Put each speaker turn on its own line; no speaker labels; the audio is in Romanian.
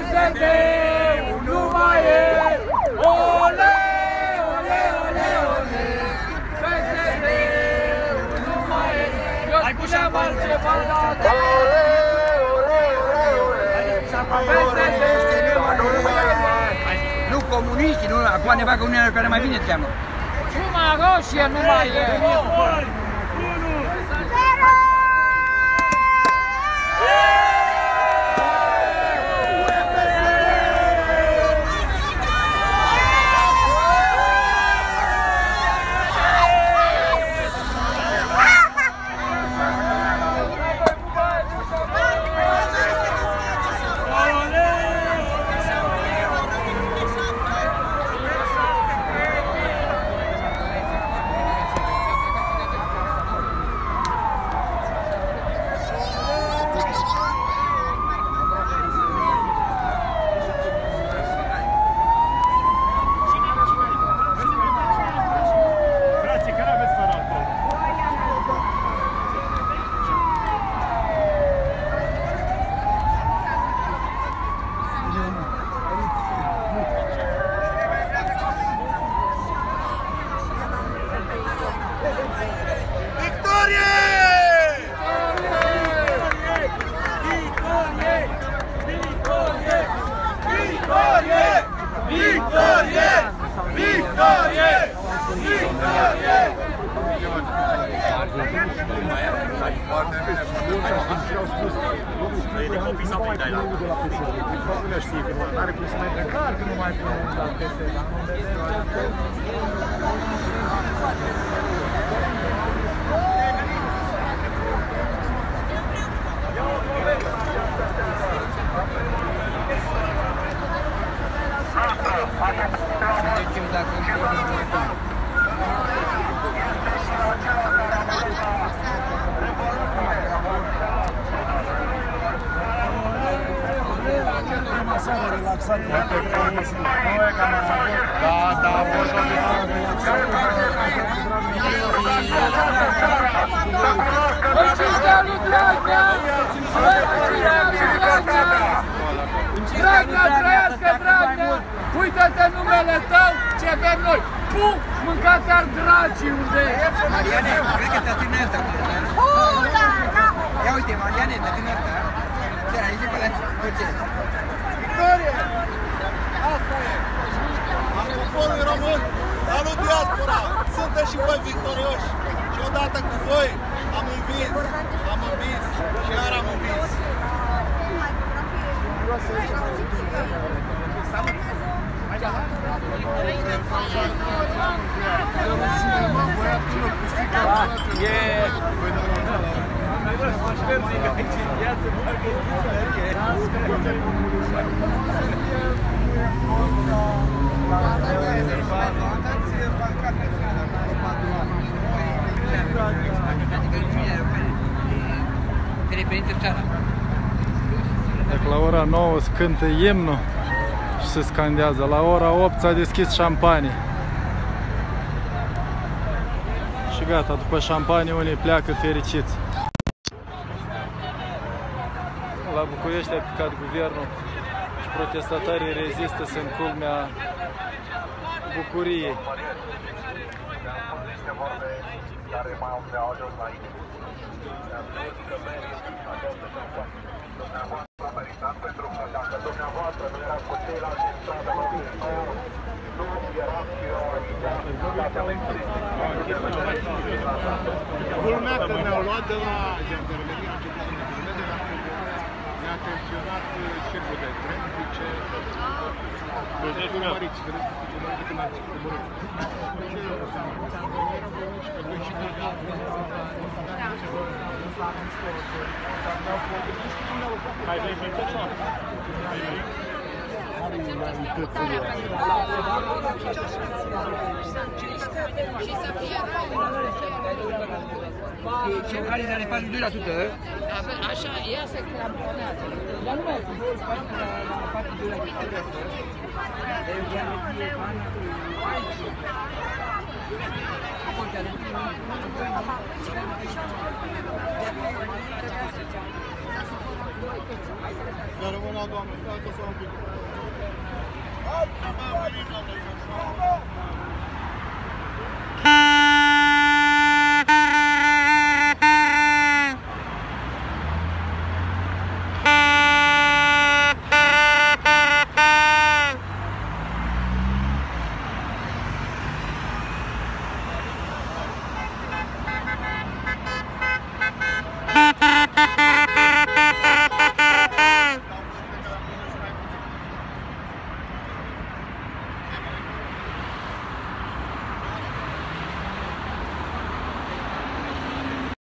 PSD-ul nu mai e! Ole, ole, ole, ole! PSD-ul nu mai e! Eu spuneam altceva la
Nu comuniști, nu, acum ne bagă Uniunea care mai bine de seamă.
Ciuma roșie nu mai e!
Frații, Ei de copii sau pe dai la
Nu știi, că nu are cum să mai clar că nu mai pune la PSD, dar nu Masarea relaxată. Nu e ca masarea. Da, asta a fost o
Cinsta lui Dragnea! Dragnea, trăiască Dragnea! Uită-te numele tău, ce avem noi! Pum! Mâncat ar dracii unde e!
Mariane, cred că te atină asta. Ia uite, Mariane, te atină asta. Ce, aici pe la ce?
Victorie! Asta e! Am poporul român! Salut diaspora! Suntem și voi victorioși! Și odată cu voi am învins! Am învins! Și iar am învins!
Te reprezintă țara.
Dacă la ora 9 se cântă imnul și se scandează, la ora 8 s-a deschis șampanie. Și gata, după șampanie unii pleacă fericiți. La București a picat guvernul și protestatarii rezistă, sunt culmea bucuriei.
Culmea că ne-au luat de la jandarmerie, am început să ne filmeze, dar ne-a tensionat șeful de tren, zice,
Ci sono cari dalle pari di la
buona. Rămână, doamne, stai că s-a oprit. Hai, mai urim la noi.